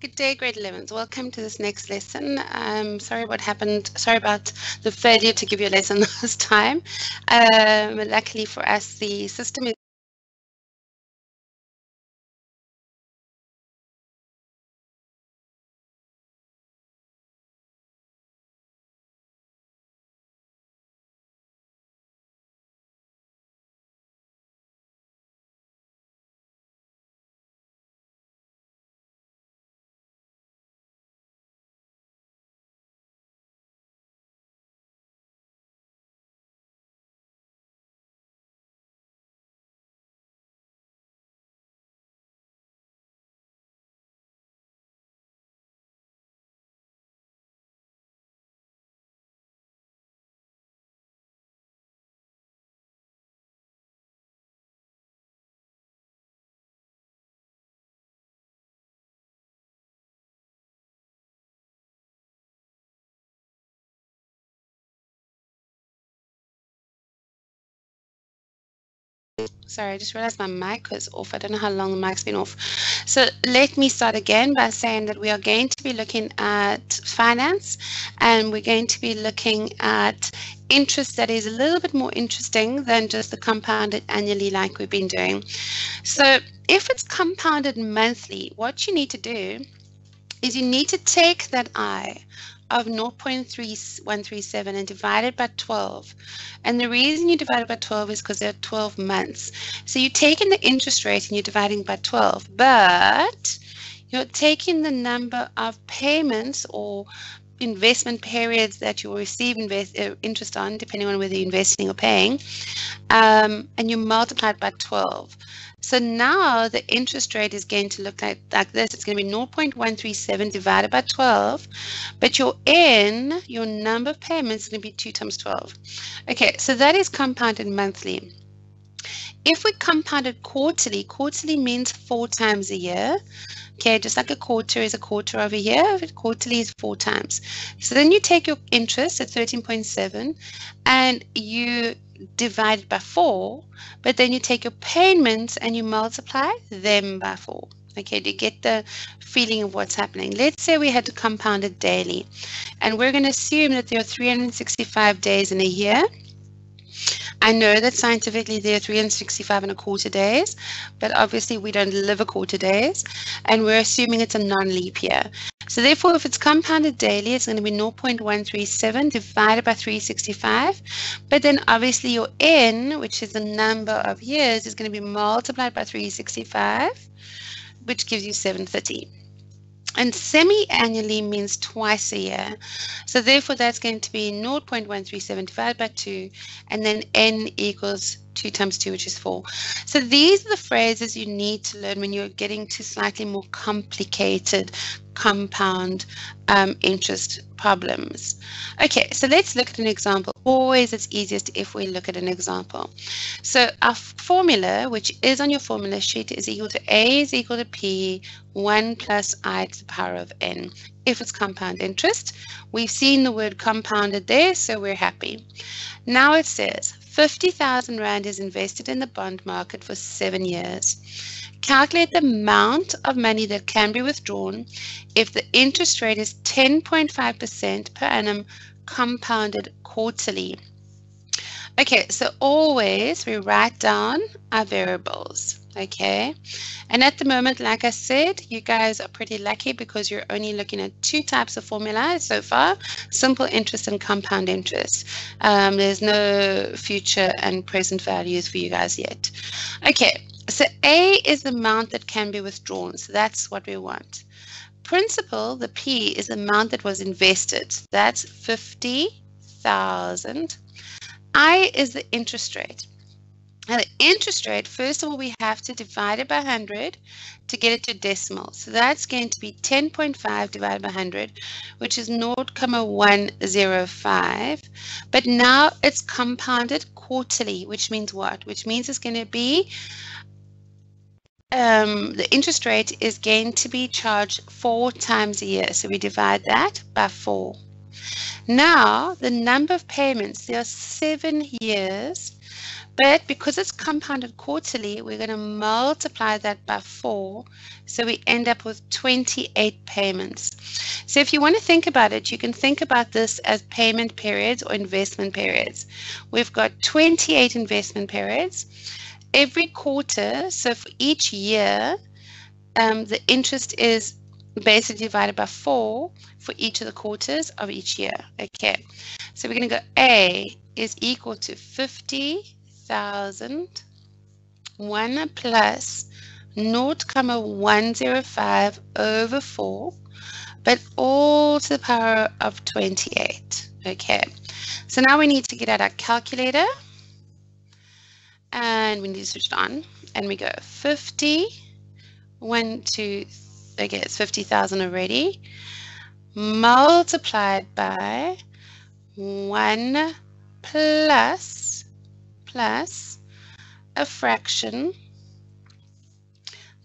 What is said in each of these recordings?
Good day, grade 11s. Welcome to this next lesson. Um, sorry what happened. Sorry about the failure to give you a lesson last time. Um, luckily for us, the system is Sorry, I just realized my mic was off. I don't know how long the mic's been off. So let me start again by saying that we are going to be looking at finance and we're going to be looking at interest that is a little bit more interesting than just the compounded annually like we've been doing. So if it's compounded monthly, what you need to do is you need to take that I of 0.3137 and divide it by 12. And the reason you divide it by 12 is because there are 12 months. So you're taking the interest rate and you're dividing by 12, but you're taking the number of payments or investment periods that you will receive invest, uh, interest on, depending on whether you're investing or paying, um, and you multiply it by 12. So now the interest rate is going to look like, like this. It's going to be 0.137 divided by 12, but your N, your number of payments is going to be 2 times 12. Okay, so that is compounded monthly. If we compound it quarterly, quarterly means four times a year. Okay, just like a quarter is a quarter of a year, quarterly is four times. So then you take your interest at 13.7 and you divide it by four, but then you take your payments and you multiply them by four. Okay, to get the feeling of what's happening. Let's say we had to compound it daily, and we're going to assume that there are 365 days in a year. I know that scientifically there are 365 and a quarter days, but obviously we don't live a quarter days, and we're assuming it's a non-leap year. So therefore, if it's compounded daily, it's going to be 0.137 divided by 365. But then obviously your n, which is the number of years, is going to be multiplied by 365, which gives you 730. And semi-annually means twice a year. So therefore, that's going to be 0.137 divided by 2, and then n equals 2 times 2, which is 4. So these are the phrases you need to learn when you're getting to slightly more complicated compound um, interest problems. Okay, so let's look at an example. Always it's easiest if we look at an example. So our formula, which is on your formula sheet, is equal to A is equal to P, 1 plus I to the power of N. If it's compound interest, we've seen the word compounded there, so we're happy. Now it says 50,000 Rand is invested in the bond market for seven years. Calculate the amount of money that can be withdrawn if the interest rate is 10.5% per annum compounded quarterly. Okay, so always we write down our variables, okay? And at the moment, like I said, you guys are pretty lucky because you're only looking at two types of formula so far, simple interest and compound interest. Um, there's no future and present values for you guys yet. Okay, so A is the amount that can be withdrawn. So that's what we want. Principal, the P, is the amount that was invested. That's 50,000. I is the interest rate. Now the interest rate, first of all, we have to divide it by 100 to get it to decimal. So that's going to be 10.5 divided by 100, which is 0.105. But now it's compounded quarterly, which means what? Which means it's going to be um, the interest rate is going to be charged four times a year. So we divide that by four. Now, the number of payments, there are seven years, But because it's compounded quarterly, we're going to multiply that by 4. So we end up with 28 payments. So if you want to think about it, you can think about this as payment periods or investment periods. We've got 28 investment periods. Every quarter, so for each year, um, the interest is basically divided by 4 for each of the quarters of each year. Okay, so we're going to go A is equal to 50 thousand one plus 0.105 over 4, but all to the power of 28. Okay, so now we need to get out our calculator and we need to switch it on and we go 50, 1, 2, okay, it's 50,000 already, multiplied by 1 plus plus a fraction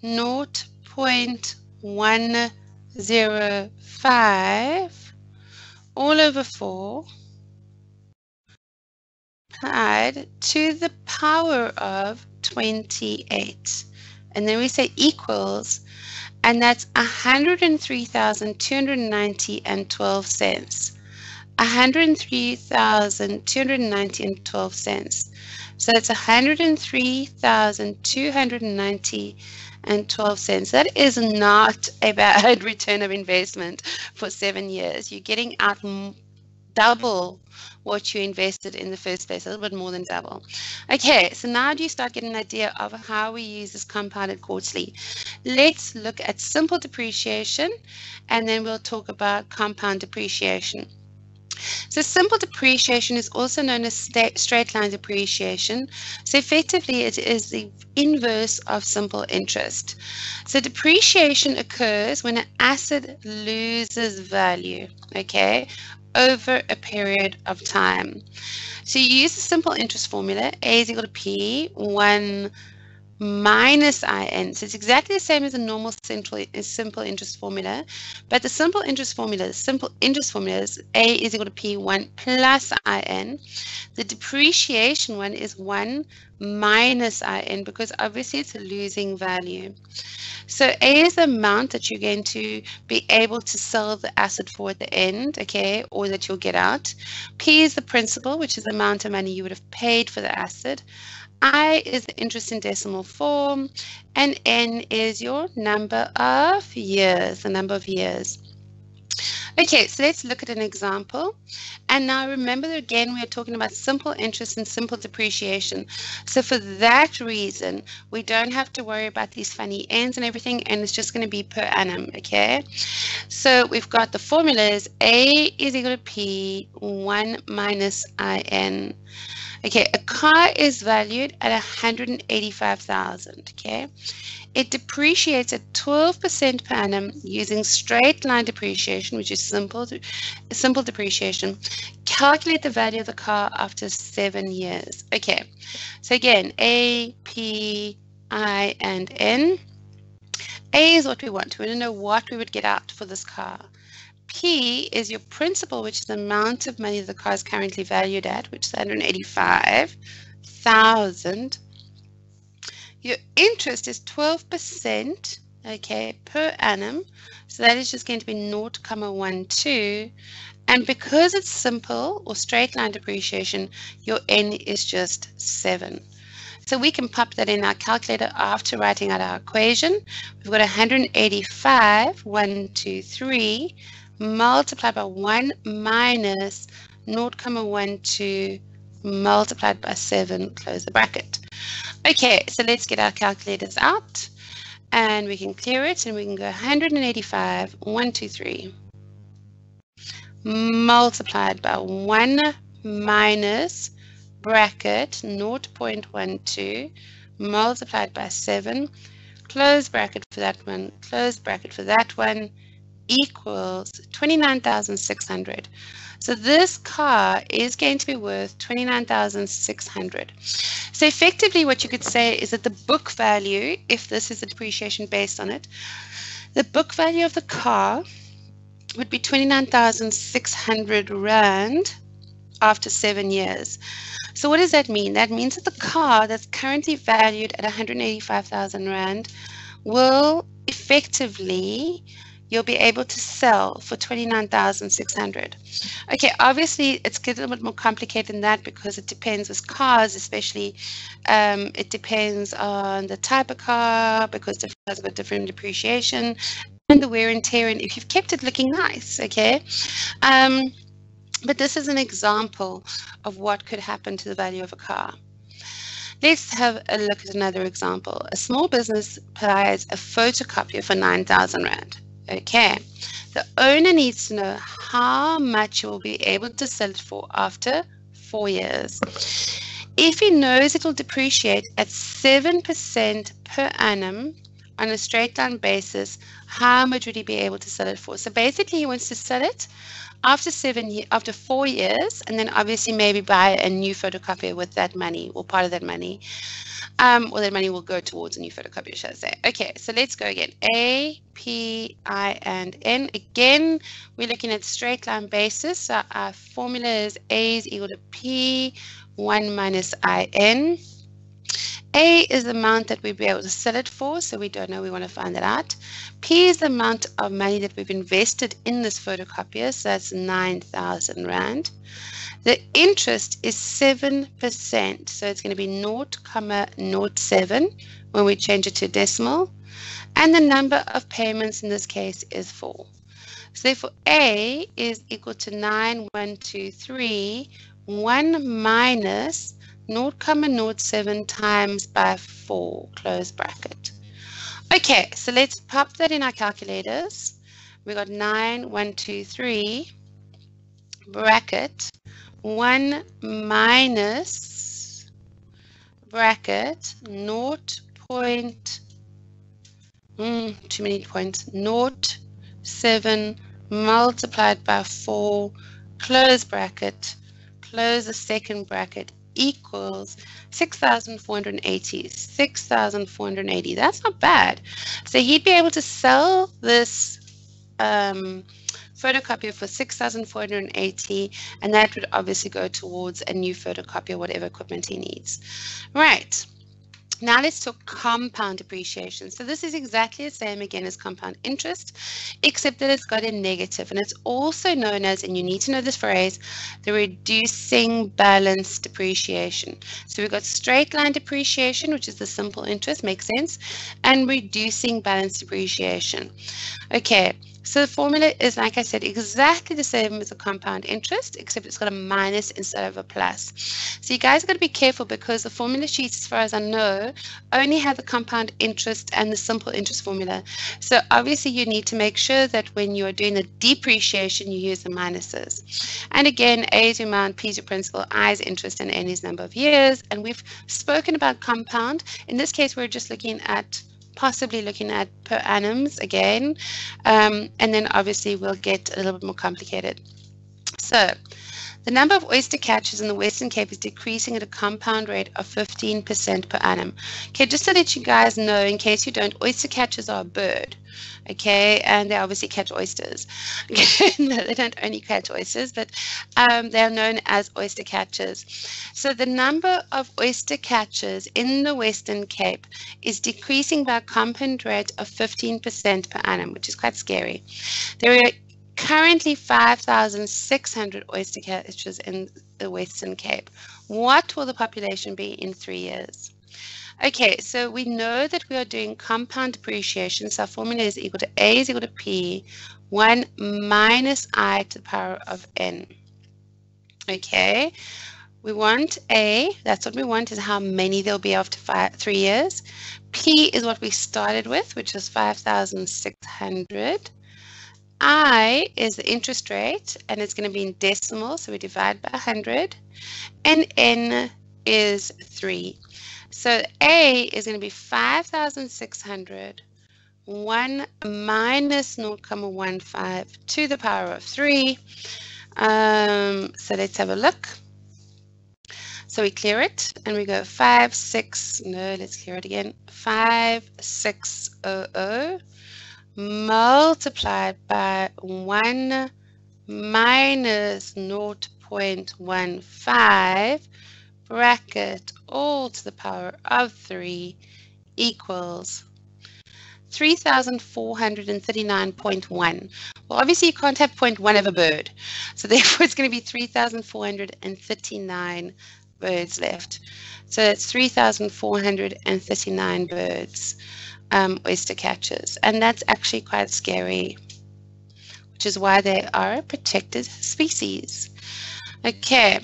0.105 all over 4 applied to the power of 28. And then we say equals, and that's 103,290 and 12 cents. 103,290 and 12 cents. So that's 103,290 and 12 cents. That is not a bad return of investment for seven years. You're getting out double what you invested in the first place, a little bit more than double. Okay, so now do you start getting an idea of how we use this compounded quarterly? Let's look at simple depreciation and then we'll talk about compound depreciation. So simple depreciation is also known as straight line depreciation. So effectively it is the inverse of simple interest. So depreciation occurs when an asset loses value, okay, over a period of time. So you use the simple interest formula, A is equal to P, 1 minus in. So it's exactly the same as a normal central simple interest formula, but the simple interest formula, the simple interest formula is A is equal to P1 plus in. The depreciation one is 1 minus in because obviously it's a losing value. So A is the amount that you're going to be able to sell the asset for at the end, okay, or that you'll get out. P is the principal, which is the amount of money you would have paid for the asset. I is the interest in decimal form, and N is your number of years, the number of years. Okay, so let's look at an example. And now remember that again, we are talking about simple interest and simple depreciation. So for that reason, we don't have to worry about these funny ends and everything, and it's just going to be per annum, okay? So we've got the formulas A is equal to P, 1 minus IN. Okay, a car is valued at 185,000, okay? It depreciates at 12% per annum using straight line depreciation, which is simple, simple depreciation. Calculate the value of the car after seven years. Okay, so again, A, P, I, and N. A is what we want. We want to know what we would get out for this car. P is your principal, which is the amount of money the car is currently valued at, which is 185,000. Your interest is 12%, okay, per annum. So that is just going to be 0.12. And because it's simple or straight line depreciation, your N is just 7. So we can pop that in our calculator after writing out our equation. We've got 185, 1, 2, 3, multiplied by 1 minus 0.12 multiplied by 7, close the bracket. Okay, so let's get our calculators out and we can clear it and we can go 185, 123 multiplied by 1 minus bracket 0.12 multiplied by 7 close bracket for that one close bracket for that one equals 29,600. So this car is going to be worth 29,600. So effectively what you could say is that the book value, if this is a depreciation based on it, the book value of the car would be 29,600 Rand after seven years. So what does that mean? That means that the car that's currently valued at 185,000 Rand will effectively you'll be able to sell for 29,600. Okay, obviously it's a little bit more complicated than that because it depends with cars, especially um, it depends on the type of car because different cars have different depreciation and the wear and tear and if you've kept it looking nice, okay? Um, but this is an example of what could happen to the value of a car. Let's have a look at another example. A small business provides a photocopier for 9,000 Rand. Okay, the owner needs to know how much he will be able to sell it for after four years. If he knows it will depreciate at 7% per annum on a straight line basis, how much would he be able to sell it for? So basically he wants to sell it after seven years, after four years, and then obviously maybe buy a new photocopier with that money or part of that money. Um, well, that money will go towards a new photocopier, should I say. Okay, so let's go again. A, P, I, and N. Again, we're looking at straight line basis. So our formula is A is equal to P, 1 minus I, N. A is the amount that we'd be able to sell it for, so we don't know, we want to find that out. P is the amount of money that we've invested in this photocopier, so that's 9,000 Rand. The interest is 7%, so it's going to be 0,07 when we change it to decimal. And the number of payments in this case is 4. So therefore A is equal to 9123, 1 minus 0,07 times by 4, close bracket. Okay, so let's pop that in our calculators. We got 9123 bracket 1 minus bracket 0 point, mm, too many points, 0 7 multiplied by 4, close bracket, close the second bracket, equals 6,480. 6,480, that's not bad. So he'd be able to sell this um, photocopier for 6,480 and that would obviously go towards a new photocopier, whatever equipment he needs. Right. Now let's talk compound depreciation. So this is exactly the same again as compound interest, except that it's got a negative and it's also known as, and you need to know this phrase, the reducing balance depreciation. So we've got straight line depreciation, which is the simple interest, makes sense, and reducing balance depreciation. Okay, so the formula is, like I said, exactly the same as a compound interest, except it's got a minus instead of a plus. So you guys got to be careful because the formula sheets, as far as I know, only have the compound interest and the simple interest formula. So obviously you need to make sure that when you are doing the depreciation, you use the minuses. And again, A is your amount, P is your principal, I is interest, and N is number of years. And we've spoken about compound. In this case, we're just looking at possibly looking at per annums again. Um, and then obviously we'll get a little bit more complicated. So the number of oyster catches in the Western Cape is decreasing at a compound rate of 15% per annum. Okay, just to let you guys know, in case you don't, oyster catchers are a bird okay? And they obviously catch oysters. They don't only catch oysters but um, they're known as oyster catchers. So the number of oyster catchers in the western cape is decreasing by a compound rate of 15% per annum which is quite scary. There are currently 5,600 oyster catchers in the western cape. What will the population be in three years Okay, so we know that we are doing compound depreciation. So our formula is equal to A is equal to P, 1 minus I to the power of N. Okay, we want A, that's what we want, is how many there'll be after five, three years. P is what we started with, which was 5,600. I is the interest rate, and it's going to be in decimal, so we divide by 100. And N is 3. So A is going to be 5,600, 1 minus 0.15 to the power of 3. Um, so let's have a look. So we clear it and we go 5, 6, no, let's clear it again, 5, 6, 0, 0 multiplied by 1 minus 0.15 bracket all to the power of 3 equals 3,439.1. Well, obviously you can't have 0.1 of a bird. So therefore it's going to be 3,439 birds left. So it's 3,439 birds, um, oyster catchers. And that's actually quite scary, which is why they are a protected species. Okay.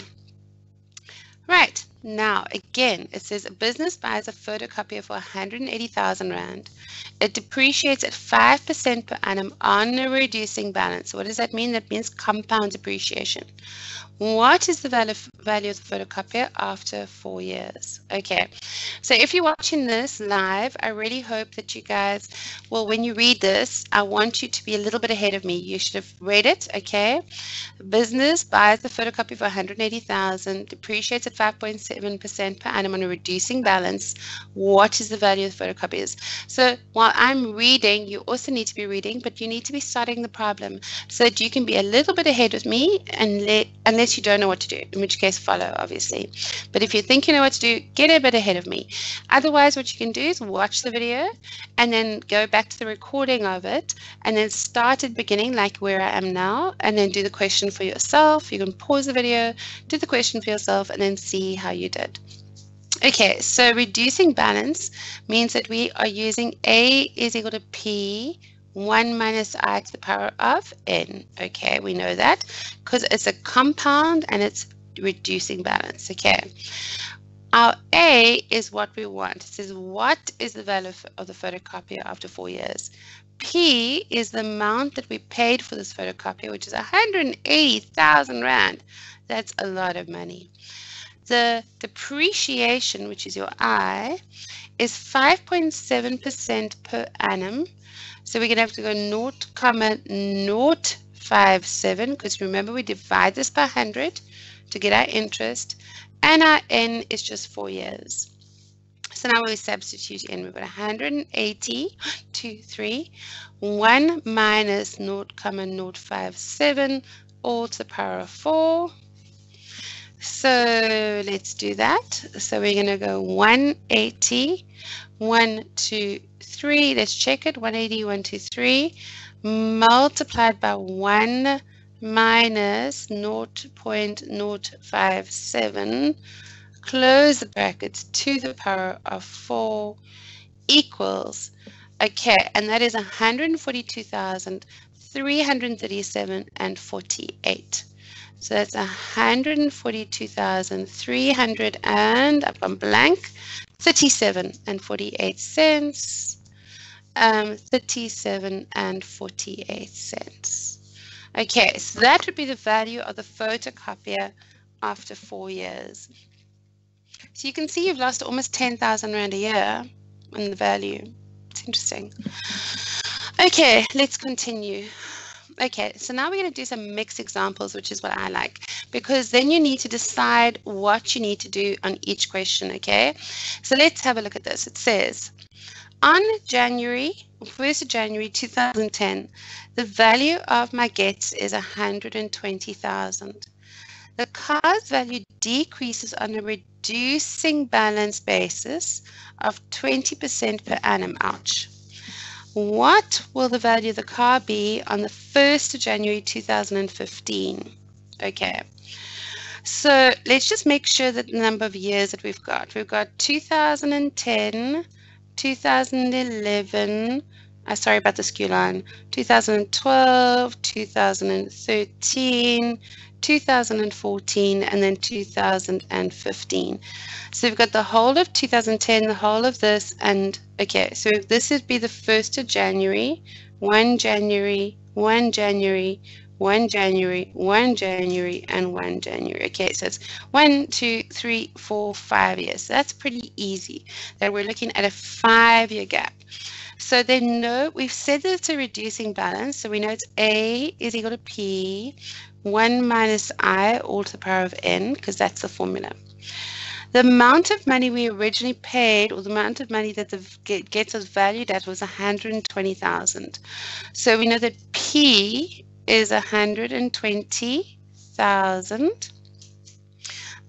Right. Now, again, it says a business buys a photocopier for 180,000 Rand. It depreciates at 5% per annum on a reducing balance. What does that mean? That means compound depreciation. What is the value, of the photocopier after four years? Okay, so if you're watching this live, I really hope that you guys, well, when you read this, I want you to be a little bit ahead of me. You should have read it, okay? Business buys the photocopy for 180,000, depreciates at 5.7% per annum on a reducing balance. What is the value of the photocopiers? So while I'm reading, you also need to be reading, but you need to be studying the problem so that you can be a little bit ahead of me and let, unless you don't know what to do, in which case follow, obviously. But if you think you know what to do, get a bit ahead of me. Otherwise, what you can do is watch the video and then go back to the recording of it and then start at the beginning like where I am now and then do the question for yourself. You can pause the video, do the question for yourself and then see how you did. Okay, so reducing balance means that we are using A is equal to P 1 minus i to the power of n. Okay, we know that because it's a compound and it's reducing balance. Okay. Our A is what we want. It says, what is the value of the photocopier after four years? P is the amount that we paid for this photocopier, which is 180,000 Rand. That's a lot of money. The depreciation, which is your I, is 5.7% per annum so we're going to have to go 0, comma 0.57 because remember we divide this by 100 to get our interest and our n is just 4 years. So now we substitute in, we've got 180, 2, 3, 1 minus 0, comma 0.57 all to the power of 4. So let's do that. So we're going to go 180, 1, 2, 3. Let's check it. 180, 1, 2, 3. Multiplied by 1 minus 0.057. Close the brackets to the power of 4 equals. Okay, and that is 142,337 and 48. So that's 142,300 and up on blank, 37 and 48 cents. Um, 37 and 48 cents. Okay, so that would be the value of the photocopier after four years. So you can see you've lost almost 10,000 Rand a year in the value. It's interesting. Okay, let's continue. Okay, so now we're going to do some mixed examples, which is what I like, because then you need to decide what you need to do on each question, okay? So let's have a look at this. It says, on January, 1st of January 2010, the value of my Getz is 120,000. The car's value decreases on a reducing balance basis of 20% per annum. Ouch. What will the value of the car be on the 1st of January 2015? Okay. So let's just make sure that the number of years that we've got. We've got 2010, 2011, uh, sorry about the skew line, 2012, 2013, 2014, and then 2015. So we've got the whole of 2010, the whole of this, and okay, so this would be the 1st of January, 1 January, 1 January, 1 January, 1 January, and 1 January. Okay, so it's one, two, three, four, five years. So that's pretty easy that we're looking at a five-year gap. So then no, we've said that it's a reducing balance. So we know it's A is equal to P, 1 minus I all to the power of N, because that's the formula. The amount of money we originally paid, or the amount of money that the Getz us valued at was 120,000. So we know that P is 120,000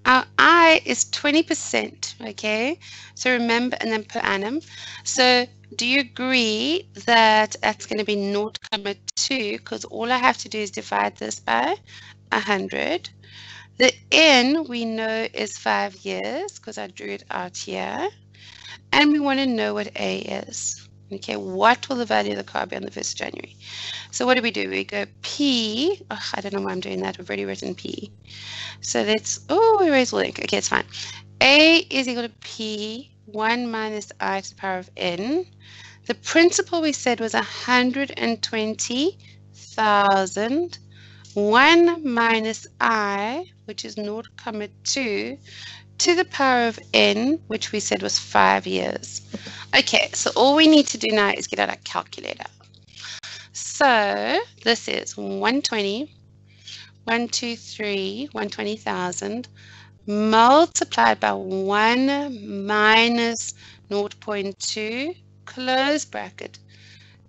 our I is 20%, okay? So remember, and then per annum. So do you agree that that's going to be 0.2 because all I have to do is divide this by 100. The N we know is five years because I drew it out here. And we want to know what A is. Okay, what will the value of the car be on the 1st of January? So what do we do? We go P. Oh, I don't know why I'm doing that. We've already written P. So let's, oh, we raise link. Okay, it's fine. A is equal to P, 1 minus I to the power of N. The principal we said was 120,000. 1 minus I, which is 0, comma 0,2, to the power of n, which we said was five years. Okay, so all we need to do now is get out our calculator. So this is 120, 123, 120,000 multiplied by 1 minus 0.2 close bracket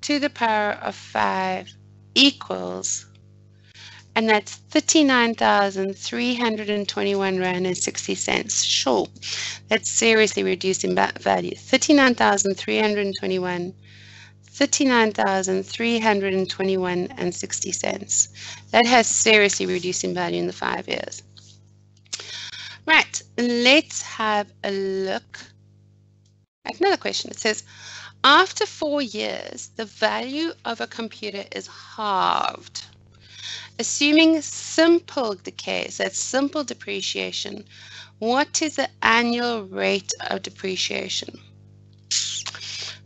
to the power of 5 equals and that's 39,321 Rand and 60 cents. Sure, that's seriously reduced in value. 39,321 39,321 and 60 cents. That has seriously reduced in value in the five years. Right, let's have a look at another question. It says, after four years, the value of a computer is halved. Assuming simple decay, so that's simple depreciation, what is the annual rate of depreciation?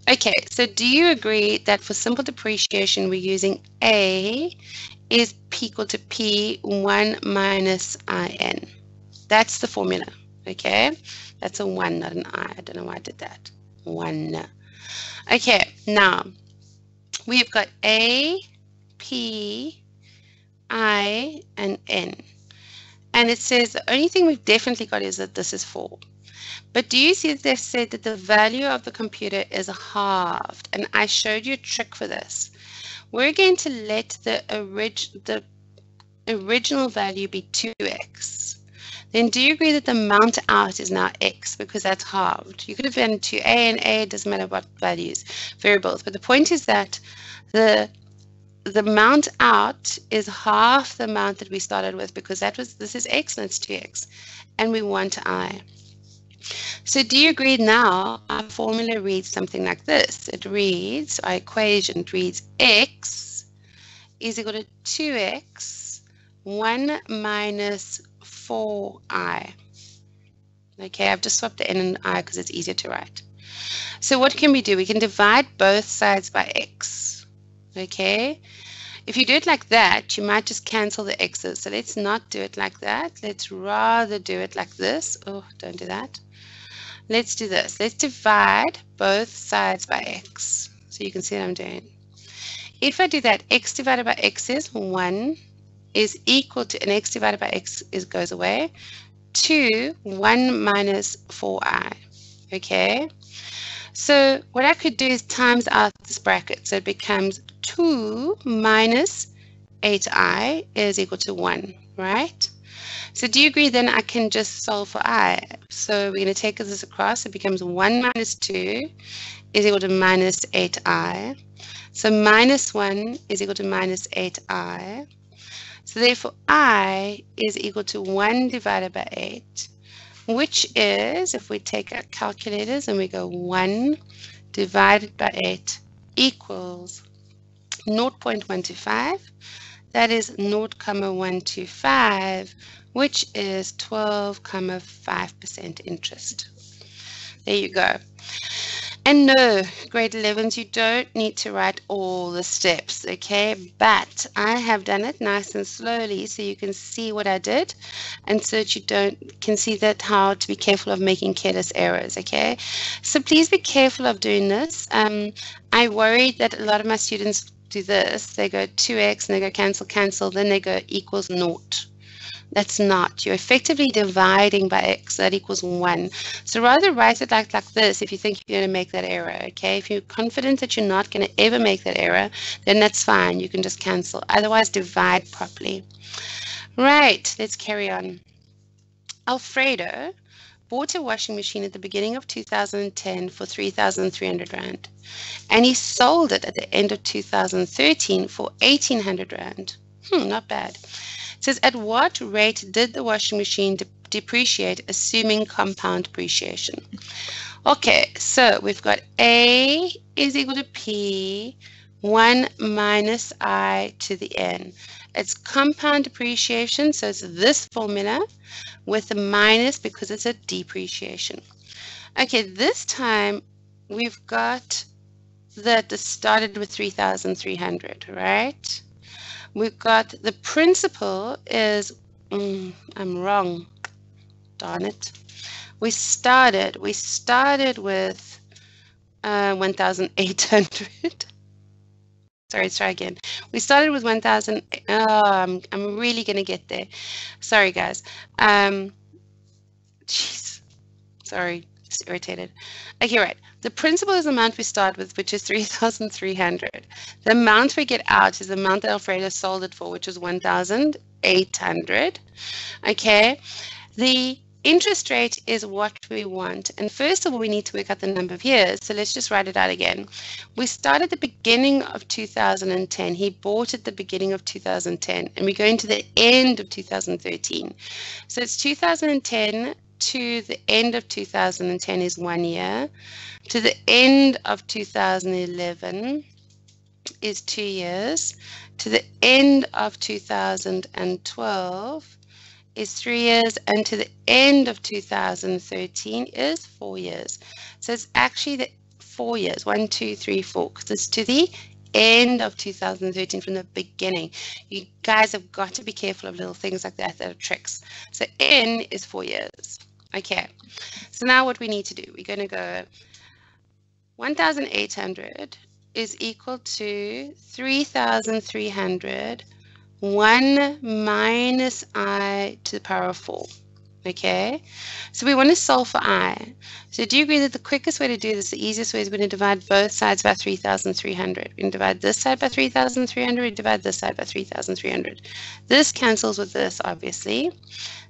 Okay, so do you agree that for simple depreciation, we're using A is P equal to P 1 minus IN? That's the formula, okay? That's a 1, not an I. I don't know why I did that. 1. Okay, now we've got A, P, I, and N. And it says the only thing we've definitely got is that this is 4. But do you see that they've said that the value of the computer is halved? And I showed you a trick for this. We're going to let the, orig the original value be 2x. Then do you agree that the amount out is now x because that's halved? You could have been to a and a, doesn't matter what values, variables. But the point is that the the amount out is half the amount that we started with because that was this is x and it's 2x and we want i. So do you agree now our formula reads something like this? It reads, our equation reads x is equal to 2x 1 minus 4i. Okay, I've just swapped the n and i because it's easier to write. So what can we do? We can divide both sides by x okay? If you do it like that, you might just cancel the x's. So let's not do it like that. Let's rather do it like this. Oh, don't do that. Let's do this. Let's divide both sides by x. So you can see what I'm doing. If I do that, x divided by x is 1 is equal to, and x divided by x is goes away, 2, 1 minus 4i. Okay? So what I could do is times out this bracket. So it becomes 2 minus 8i is equal to 1, right? So do you agree then I can just solve for i? So we're going to take this across. It becomes 1 minus 2 is equal to minus 8i. So minus 1 is equal to minus 8i. So therefore i is equal to 1 divided by 8, which is, if we take our calculators and we go 1 divided by 8 equals 0.125. That is 0, 0.125, which is 12.5% interest. There you go. And no, grade 11s, you don't need to write all the steps, okay? But I have done it nice and slowly so you can see what I did and so that you don't can see that how to be careful of making careless errors, okay? So please be careful of doing this. Um, I worry that a lot of my students do this, they go 2x and they go cancel, cancel, then they go equals naught. That's not. You're effectively dividing by x. That equals 1. So rather write it like, like this if you think you're going to make that error, okay? If you're confident that you're not going to ever make that error, then that's fine. You can just cancel. Otherwise, divide properly. Right, let's carry on. Alfredo bought a washing machine at the beginning of 2010 for 3,300 Rand and he sold it at the end of 2013 for 1,800 Rand. Hmm, not bad. It says, at what rate did the washing machine de depreciate, assuming compound depreciation? Okay, so we've got A is equal to P, 1 minus I to the N. It's compound depreciation, so it's this formula with a minus because it's a depreciation. Okay, this time we've got that started with 3,300, right? We've got the principal is, mm, I'm wrong, darn it. We started, we started with uh, 1,800. Sorry, let's try again. We started with 1,000. Oh, I'm, I'm really going to get there. Sorry, guys. Um, jeez. Sorry, just irritated. Okay, right. The principal is the amount we start with, which is 3,300. The amount we get out is the amount that Alfredo sold it for, which is 1,800. Okay. The Interest rate is what we want. And first of all, we need to work out the number of years. So let's just write it out again. We start at the beginning of 2010. He bought at the beginning of 2010. And we're going to the end of 2013. So it's 2010 to the end of 2010 is one year. To the end of 2011 is two years. To the end of 2012 is three years and to the end of 2013 is four years. So it's actually the four years, one, two, three, four, because it's to the end of 2013 from the beginning. You guys have got to be careful of little things like that that are tricks. So N is four years. Okay, so now what we need to do, we're going to go 1,800 is equal to 3,300 1 minus i to the power of 4. Okay, so we want to solve for i. So do you agree that the quickest way to do this, the easiest way is we're going to divide both sides by 3,300. We can divide this side by 3,300, we divide this side by 3,300. This cancels with this, obviously.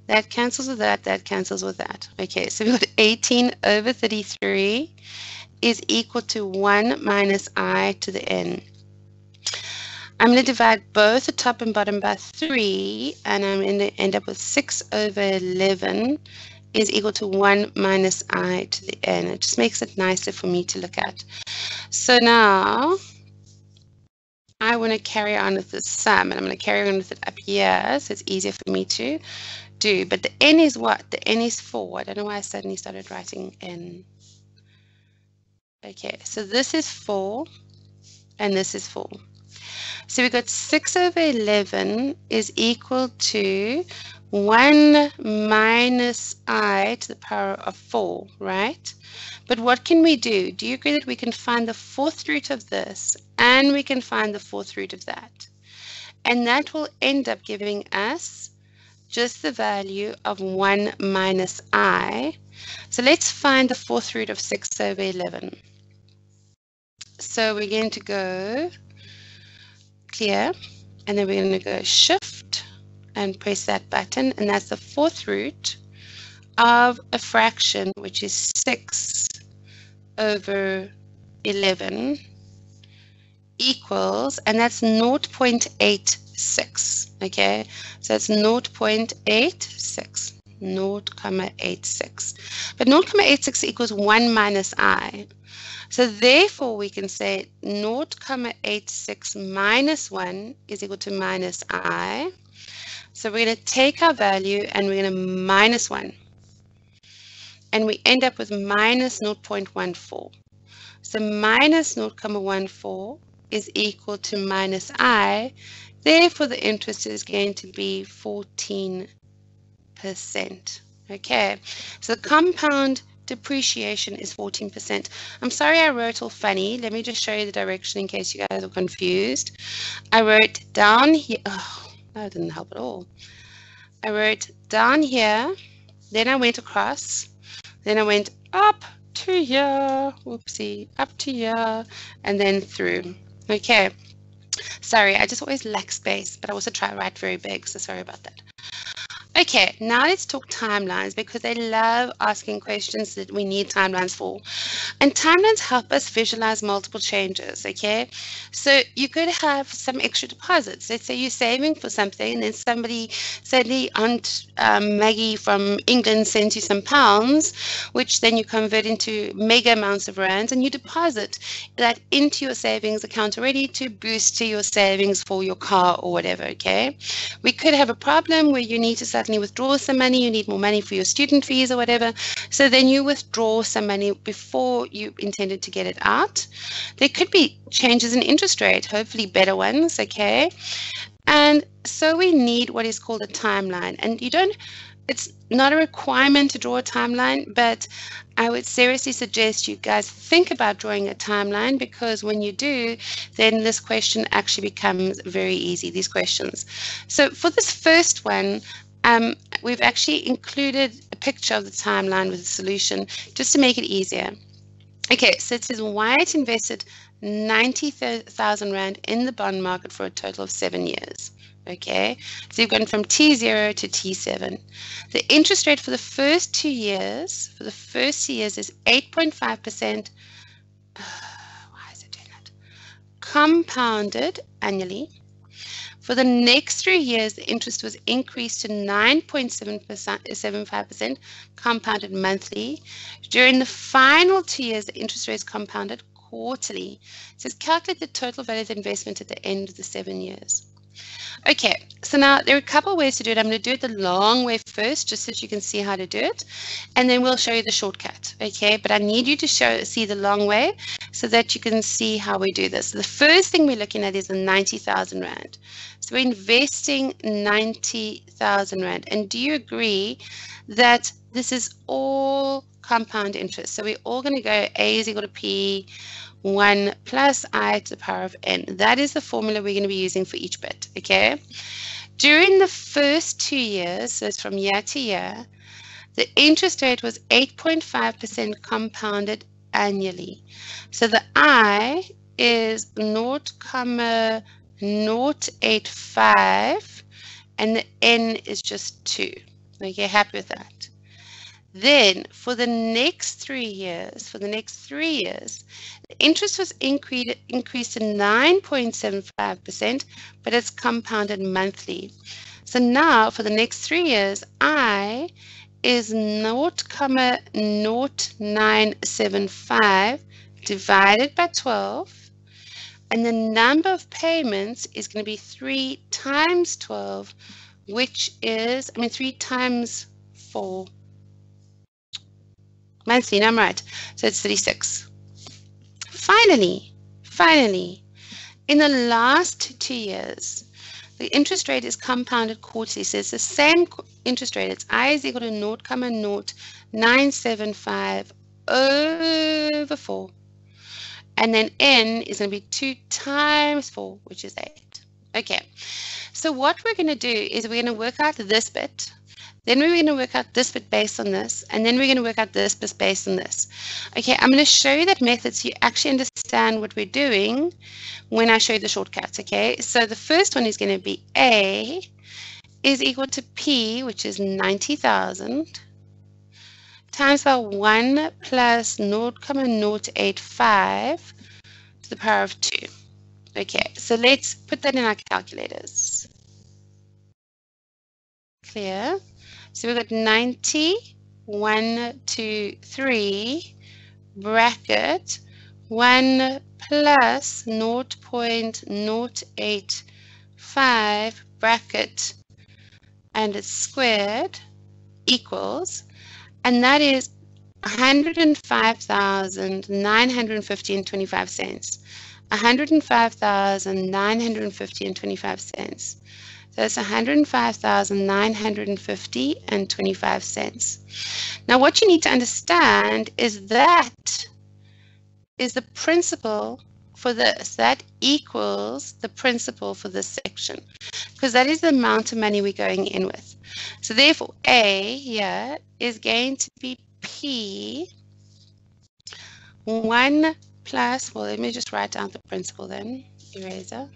That cancels with that, that cancels with that. Okay, so we've got 18 over 33 is equal to 1 minus i to the n. I'm going to divide both the top and bottom by 3, and I'm going to end up with 6 over 11 is equal to 1 minus i to the n. It just makes it nicer for me to look at. So now I want to carry on with the sum, and I'm going to carry on with it up here, so it's easier for me to do. But the n is what? The n is 4. I don't know why I suddenly started writing n. Okay, so this is 4, and this is 4. So we've got 6 over 11 is equal to 1 minus i to the power of 4, right? But what can we do? Do you agree that we can find the fourth root of this and we can find the fourth root of that? And that will end up giving us just the value of 1 minus i. So let's find the fourth root of 6 over 11. So we're going to go clear and then we're going to go shift and press that button and that's the fourth root of a fraction which is 6 over 11 equals and that's 0.86 okay so it's 0.86 0.86 but 0.86 equals 1 minus i so therefore we can say 0.86 minus 1 is equal to minus i. So we're going to take our value and we're going to minus 1. And we end up with minus 0.14. So minus 0.14 is equal to minus i. Therefore the interest is going to be 14%. Okay, so the compound depreciation is 14%. I'm sorry I wrote all funny. Let me just show you the direction in case you guys are confused. I wrote down here. Oh, that didn't help at all. I wrote down here, then I went across, then I went up to here, whoopsie, up to here, and then through. Okay, sorry, I just always lack space, but I also try to write very big, so sorry about that. Okay, now let's talk timelines because they love asking questions that we need timelines for. And timelines help us visualize multiple changes, okay? So you could have some extra deposits. Let's say you're saving for something and then somebody, suddenly Aunt um, Maggie from England sends you some pounds, which then you convert into mega amounts of rands and you deposit that into your savings account already to boost to your savings for your car or whatever, okay? We could have a problem where you need to start suddenly withdraw some money, you need more money for your student fees or whatever. So then you withdraw some money before you intended to get it out. There could be changes in interest rate, hopefully better ones, okay? And so we need what is called a timeline. And you don't, it's not a requirement to draw a timeline, but I would seriously suggest you guys think about drawing a timeline because when you do, then this question actually becomes very easy, these questions. So for this first one, um, we've actually included a picture of the timeline with the solution just to make it easier. Okay, so it says Wyatt invested 90,000 Rand in the bond market for a total of seven years. Okay, so you've gone from T0 to T7. The interest rate for the first two years, for the first two years is 8.5%. why is it doing that? Compounded annually for the next three years, the interest was increased to 9.75% compounded monthly. During the final two years, the interest rates compounded quarterly. It says calculate the total value of the investment at the end of the seven years. Okay, so now there are a couple ways to do it. I'm going to do it the long way first, just so you can see how to do it. And then we'll show you the shortcut, okay? But I need you to show see the long way so that you can see how we do this. The first thing we're looking at is the 90,000 Rand. So we're investing 90,000 Rand. And do you agree that this is all compound interest? So we're all going to go A is equal to P 1 plus i to the power of n. That is the formula we're going to be using for each bit, okay? During the first two years, so it's from year to year, the interest rate was 8.5% compounded annually. So the i is 0,085 and the n is just 2. Okay, happy with that. Then for the next three years, for the next three years, the interest was increased, increased to 9.75%, but it's compounded monthly. So now for the next three years, I is 0,0975 divided by 12. And the number of payments is going to be 3 times 12, which is, I mean, 3 times 4 monthly, and I'm right. So it's 36. Finally, finally, in the last two years, the interest rate is compounded quarterly. So it's the same interest rate. It's I is equal to 0,0975 over 4. And then n is going to be 2 times 4, which is 8. Okay, so what we're going to do is we're going to work out this bit then we're going to work out this bit based on this, and then we're going to work out this bit based on this. Okay, I'm going to show you that method so you actually understand what we're doing when I show you the shortcuts, okay? So the first one is going to be A is equal to P, which is 90,000, times by 1 plus 0,085 to the power of 2. Okay, so let's put that in our calculators. Clear? So we've got 90, 1, 2, 3, bracket, 1 plus 0 0.085 bracket, and it's squared, equals, and that is 105,950 and 25 cents. 105,950 and 25 cents. That's 105,950 and 25 cents. Now what you need to understand is that is the principal for this. That equals the principal for this section because that is the amount of money we're going in with. So therefore A here is going to be P 1 plus, well let me just write down the principal then, eraser.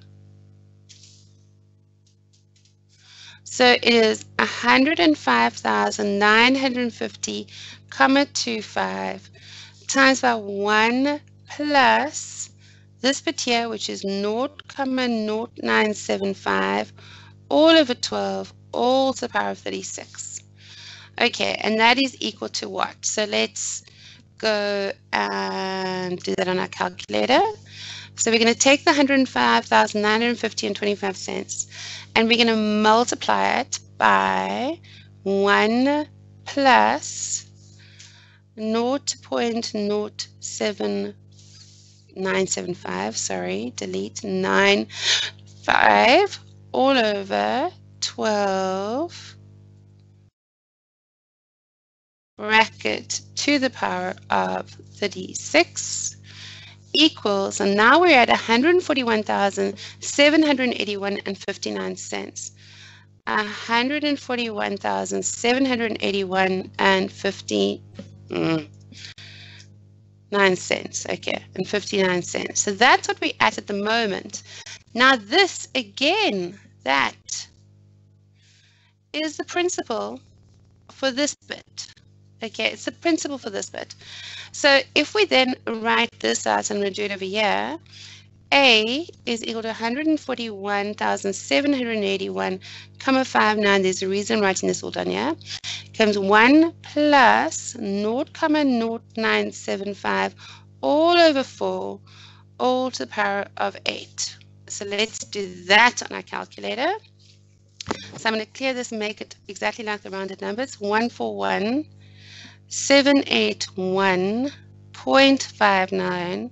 So it is 105,950 comma 25 times by 1 plus this bit here, which is 0 comma 0975 all over 12 all to the power of 36. Okay, and that is equal to what? So let's go and do that on our calculator. So we're going to take the 105,950 and 25 cents and we're going to multiply it by 1 plus 0.07975, sorry, delete 9, 5 all over 12 bracket to the power of 36 equals, and now we're at 141,781 and 59 cents. 141,781 and 59 cents. Okay, and 59 cents. So that's what we're at at the moment. Now this again, that is the principal for this bit. Okay, it's the principal for this bit. So if we then write this out and we do it over here, A is equal to 141,781, comma 59. There's a reason writing this all down here. Comes 1 plus 0, comma 0975 all over 4, all to the power of 8. So let's do that on our calculator. So I'm going to clear this and make it exactly like the rounded numbers. 141 781.59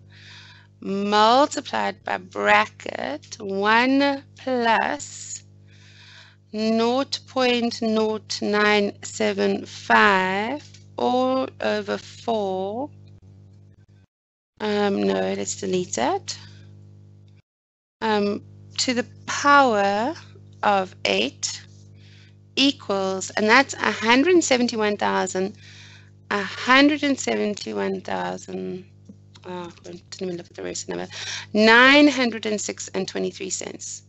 multiplied by bracket 1 plus 0.0975 all over 4. Um, no, let's delete that. Um, to the power of 8 equals, and that's 171,000 171,000. Oh, didn't even look at the rest number. 906 and 23 cents.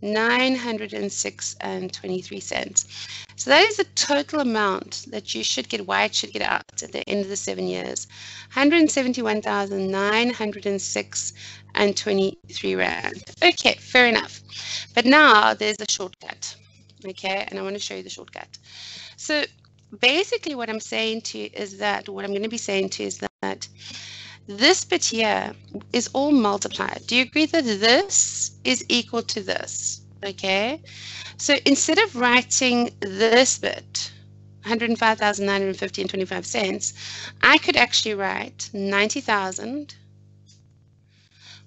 906 and 23 cents. So that is the total amount that you should get, Wyatt should get out at the end of the seven years. 171,906 and 23 Rand. Okay, fair enough. But now there's a shortcut. Okay, and I want to show you the shortcut. So basically what I'm saying to you is that what I'm going to be saying to you is that this bit here is all multiplied. Do you agree that this is equal to this? Okay, so instead of writing this bit, 105,950 and 25 cents, I could actually write 90,000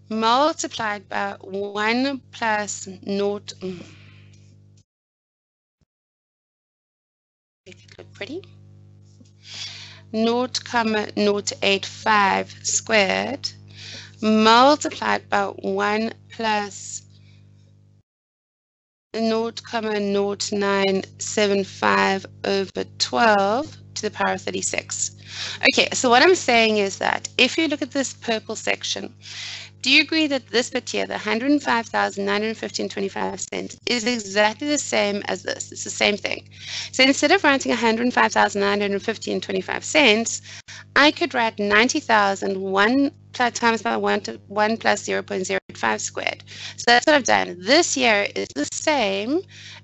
multiplied by 1 plus 0. Pretty. 0, comma 0.85 squared multiplied by 1 plus 0, comma 0.975 over 12 to the power of 36. Okay, so what I'm saying is that if you look at this purple section, do you agree that this bit here, the 105,950 cents, is exactly the same as this? It's the same thing. So instead of writing 105,950 cents, I could write 90,000 one times by 1 to 1 plus 0.05 squared. So that's what I've done. This here is the same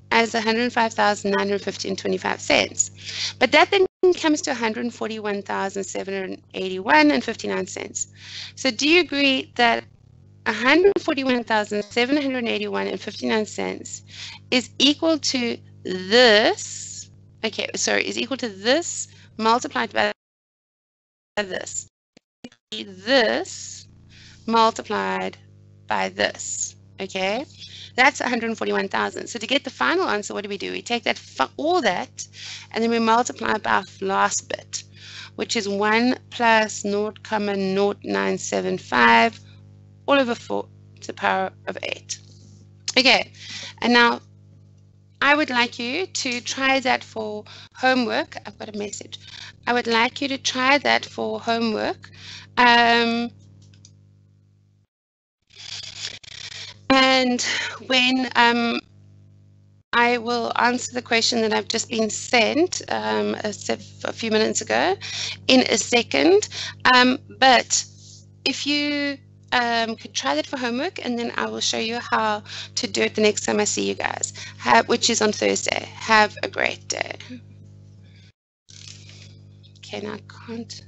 as 105,950 cents. But that then comes to 141,781 and 59 cents. So do you agree that 141,781 and 59 cents is equal to this, okay, sorry, is equal to this multiplied by this. This multiplied by this, okay? That's 141,000. So to get the final answer, what do we do? We take that all that, and then we multiply by our last bit, which is 1 plus 0,0975 all over 4 to the power of 8. Okay, and now I would like you to try that for homework. I've got a message. I would like you to try that for homework. Um, And when um, I will answer the question that I've just been sent um, a, a, few minutes ago in a second. Um, but if you um, could try that for homework and then I will show you how to do it the next time I see you guys, Have, which is on Thursday. Have a great day. Okay, now I can't.